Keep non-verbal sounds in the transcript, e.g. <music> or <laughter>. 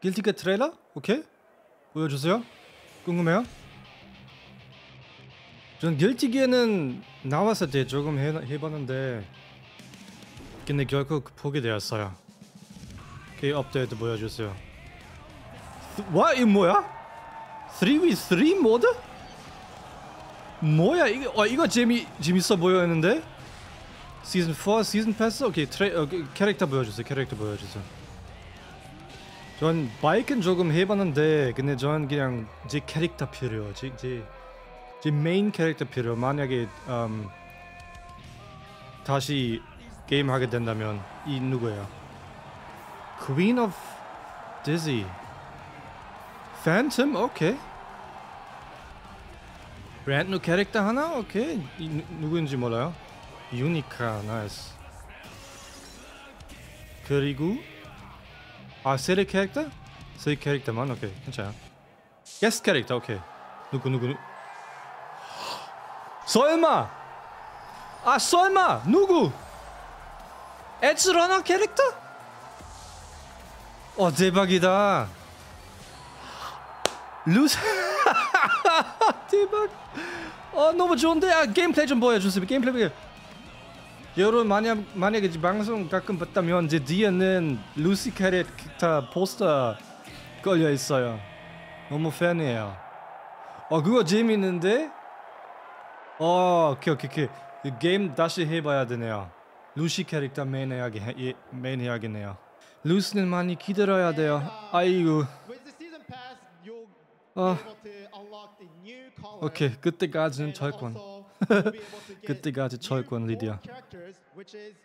길티기어 트레일러? 오케이 보여주세요 궁금해요 전 길티기어는 나왔을 때 조금 해, 해봤는데 근데 결국 포기되었어요 오케이 업데이트 보여주세요 와? 이 뭐야? 3v3 모드? 뭐야 이거 어, 이거 재미 재밌어 보였는데 시즌 4 시즌 패스 오케이 트레 어, 그, 캐릭터 보여주세요 캐릭터 보여주세요 전 바이켄은 조금 해봤는데 근데 전 그냥 제 캐릭터 필요 제, 제, 제 메인 캐릭터 필요. 만약에 음, 다시 게임 하게 된다면 이 누구예요? Queen of Dizzy. Venom? 오케이 brand new 캐릭터 하나? 오케이 이, 누, 누구인지 몰라요. 유니카 nice 그리고 아 세례 캐릭터? 세 캐릭터만? 오케이 괜찮아. 게스트 캐릭터 오케이. 누구 누구 누? 설마! 아 설마! 누구? 엣지러너 캐릭터? 어 대박이다. 루시 <laughs> 대박. 어 너무 좋은데? 아 gameplay 좀 보여주세요. gameplay 여러분 만약 만약에 이 방송 가끔 봤다면 제 뒤에는 루시 캐릭 터 포스터 걸려 있어요. 너무 팬이에요. 어 그거 재밌는데? 어 오케이 오케이 오케이 이 게임 다시 해봐야 되네요. 루시 캐릭터 메인 해야겠네요. 루시는 많이 기다려야 돼요. 아이고. 케이 그때까지는 and 철권. also you'll be able to get 그때까지 new 철권, gold 리디아. characters, which is